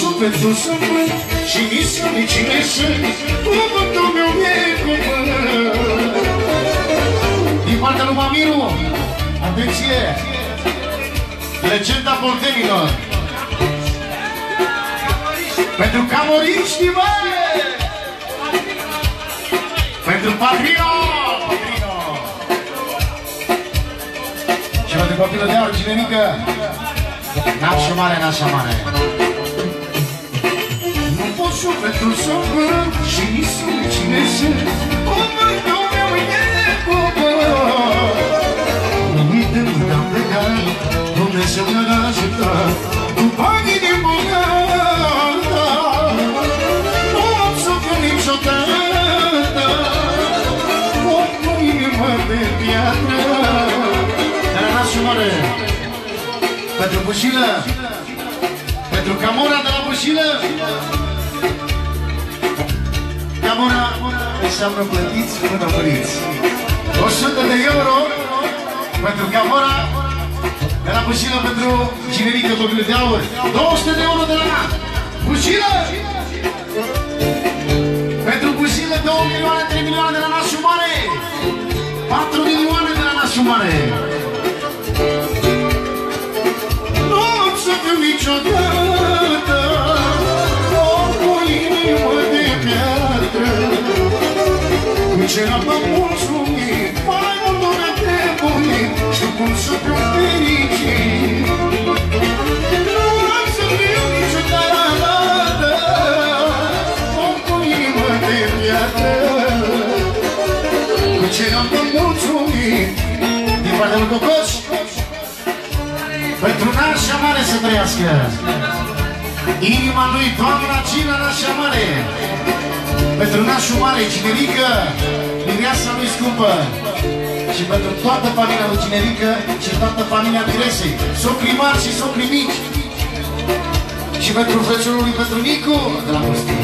sufletul să plâng Și nici să nici să Cuvântul meu e cuvânt Din partea lui Mamiru Atenție Legenda Poltenilor Pentru camoriști, bă! Pentru Patrino! Patrino! Și pentru copilul de aur, cine mică? Nașa mare, nașa mare. Nu pot sufletul să văd și nici să cine sunt. Cuvântul meu e cuvânt. Nu uite unde am plecat, Dumnezeu ne-a ajutat. Cu banii din bogat, nu am să fiu niciodată. Cu o inimă de piatră. Dar nașa mare. Pentru bușilă Pentru Camora de la bușilă Camora înseamnă plătiți până muriți 100 de euro Pentru Camora De la bușilă pentru cinerică Domnule de aur. 200 de euro de la bușilă Pentru bușilă 2 milioane, 3 milioane de la nașul mare. 4 milioane de la nașul mare. Nu am să fiu niciodată Cu ce am mulțumit Mai mult nu mi-am trebuit Știu cum să fiu fericit Nu am să fiu niciodată Om cu inimă de piatră Cu ce am mulțumit Din partea lui Cocoș pentru nașa mare să trăiască Inima lui Doamna Gina nașa mare Pentru nașul mare Cinerică Mireasa lui scumpă. Și pentru toată familia lui Cinerică Și toată familia Miresei. Socri mari și socri mici. Și pentru frățiorul lui pentru Nicu De la Pustie